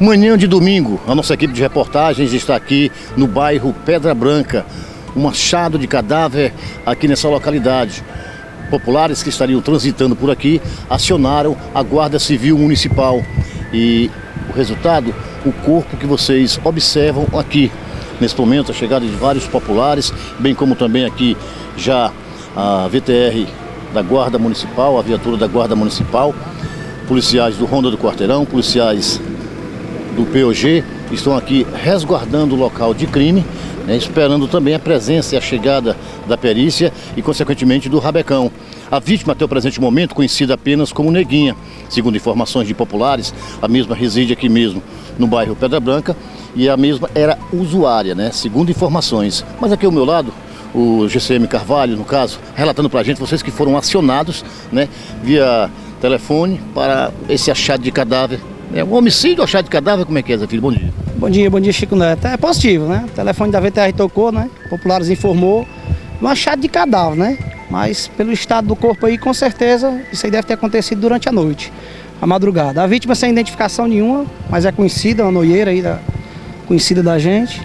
Manhã de domingo, a nossa equipe de reportagens está aqui no bairro Pedra Branca. Um achado de cadáver aqui nessa localidade. Populares que estariam transitando por aqui acionaram a Guarda Civil Municipal. E o resultado, o corpo que vocês observam aqui. Nesse momento, a chegada de vários populares, bem como também aqui já a VTR da Guarda Municipal, a viatura da Guarda Municipal, policiais do Ronda do Quarteirão, policiais do POG estão aqui resguardando o local de crime, né, esperando também a presença e a chegada da perícia e, consequentemente, do rabecão. A vítima, até o presente momento, conhecida apenas como Neguinha. Segundo informações de populares, a mesma reside aqui mesmo, no bairro Pedra Branca, e a mesma era usuária, né? Segundo informações. Mas aqui ao meu lado, o GCM Carvalho, no caso, relatando para a gente, vocês que foram acionados, né, via telefone para esse achado de cadáver é um homicídio, achado de cadáver, como é que é, Zé Filho? Bom dia. Bom dia, bom dia, Chico Neto. É positivo, né? O telefone da VTR tocou, né? Populares informou. Um achado de cadáver, né? Mas pelo estado do corpo aí, com certeza, isso aí deve ter acontecido durante a noite, a madrugada. A vítima sem identificação nenhuma, mas é conhecida, uma noieira aí, da, conhecida da gente.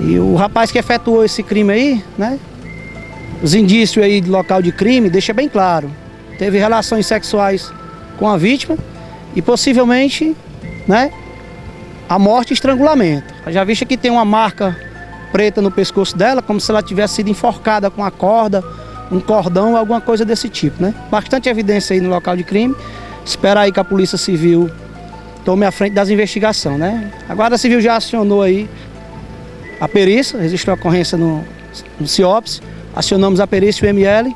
E o rapaz que efetuou esse crime aí, né? Os indícios aí do local de crime deixa bem claro. Teve relações sexuais com a vítima e possivelmente, né, a morte e estrangulamento. Já visto que tem uma marca preta no pescoço dela, como se ela tivesse sido enforcada com a corda, um cordão, alguma coisa desse tipo, né? Bastante evidência aí no local de crime. Espera aí que a Polícia Civil tome a frente das investigações, né? A Guarda Civil já acionou aí a perícia, existe uma ocorrência no, no CIOPS, acionamos a perícia e o ML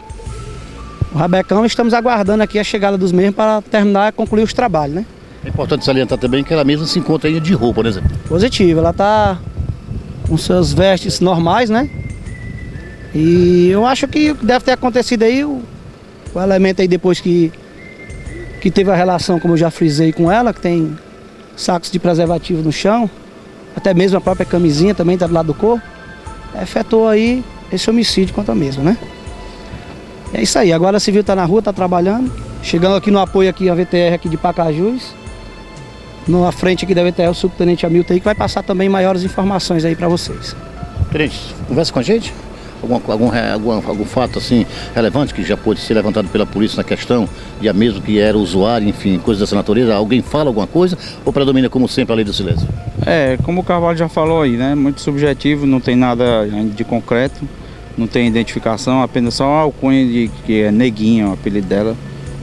o Rabecão, estamos aguardando aqui a chegada dos mesmos para terminar e concluir os trabalhos, né? É importante salientar também que ela mesma se encontra aí de roupa, né, Zé? Positivo, ela está com seus vestes normais, né? E eu acho que deve ter acontecido aí o, o elemento aí depois que, que teve a relação, como eu já frisei com ela, que tem sacos de preservativo no chão, até mesmo a própria camisinha também está do lado do corpo, efetuou aí esse homicídio contra a mesma, né? É isso aí, agora a Civil está na rua, está trabalhando. Chegando aqui no apoio aqui a VTR aqui de Pacajus. Na frente aqui da VTR o subtenente Hamilton aí que vai passar também maiores informações aí para vocês. Tenente, conversa com a gente? Algum, algum, algum, algum fato assim relevante que já pôde ser levantado pela polícia na questão, e a mesmo que era usuário, enfim, coisas dessa natureza, alguém fala alguma coisa ou predomina como sempre a lei do silêncio? É, como o Carvalho já falou aí, né? Muito subjetivo, não tem nada de concreto não tem identificação, apenas só a alcunha de que é Neguinha, o apelido dela.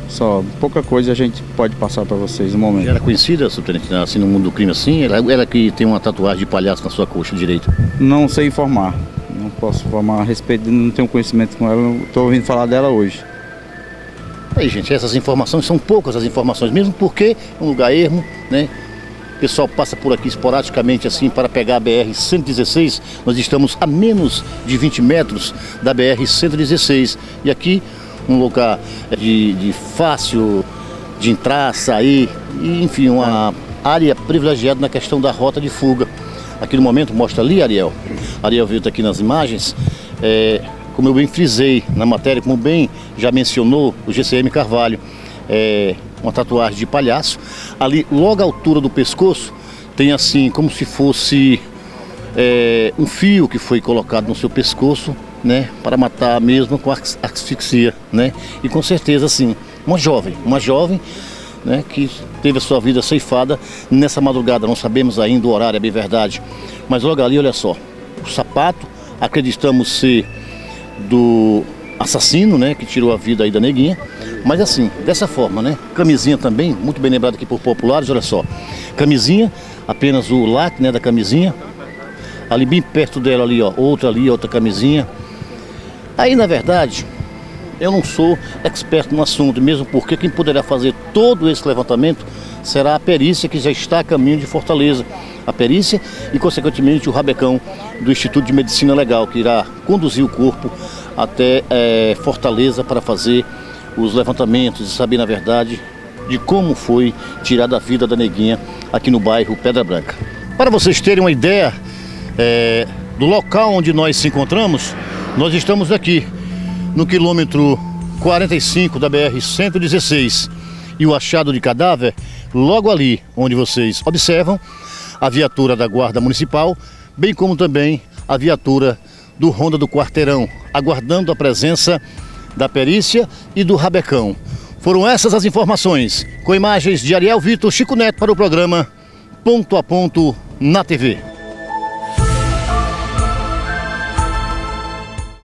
Só pouca coisa a gente pode passar para vocês no momento. Ela é conhecida, subtenente, assim, no mundo do crime assim? Ela, ela que tem uma tatuagem de palhaço na sua coxa direita? Não sei informar. Não posso informar a respeito, não tenho conhecimento com ela, estou ouvindo falar dela hoje. Aí, gente, essas informações são poucas as informações, mesmo porque é um lugar ermo, né? Pessoal passa por aqui esporadicamente assim para pegar a BR-116. Nós estamos a menos de 20 metros da BR-116. E aqui um lugar de, de fácil de entrar, sair, e, enfim, uma área privilegiada na questão da rota de fuga. Aqui no momento, mostra ali, Ariel. Ariel viu aqui nas imagens. É, como eu bem frisei na matéria, como bem já mencionou o GCM Carvalho, é, uma tatuagem de palhaço. Ali, logo à altura do pescoço, tem assim, como se fosse é, um fio que foi colocado no seu pescoço, né, para matar mesmo com asfixia, né? E com certeza, assim, uma jovem, uma jovem, né, que teve a sua vida ceifada nessa madrugada. Não sabemos ainda o horário, é bem verdade. Mas logo ali, olha só, o sapato, acreditamos ser do assassino, né, que tirou a vida aí da neguinha. Mas assim, dessa forma, né? Camisinha também, muito bem lembrado aqui por populares, olha só. Camisinha, apenas o lacre, né, da camisinha. Ali bem perto dela ali, ó, outra ali, outra camisinha. Aí, na verdade, eu não sou expert no assunto, mesmo porque quem poderá fazer todo esse levantamento será a perícia que já está a caminho de Fortaleza. A perícia e, consequentemente, o rabecão do Instituto de Medicina Legal, que irá conduzir o corpo até é, Fortaleza para fazer os levantamentos e saber, na verdade, de como foi tirada a vida da neguinha aqui no bairro Pedra Branca. Para vocês terem uma ideia é, do local onde nós se encontramos, nós estamos aqui no quilômetro 45 da BR-116 e o achado de cadáver, logo ali onde vocês observam, a viatura da Guarda Municipal, bem como também a viatura do Ronda do Quarteirão, aguardando a presença da perícia e do rabecão. Foram essas as informações, com imagens de Ariel Vitor Chico Neto para o programa Ponto a Ponto na TV.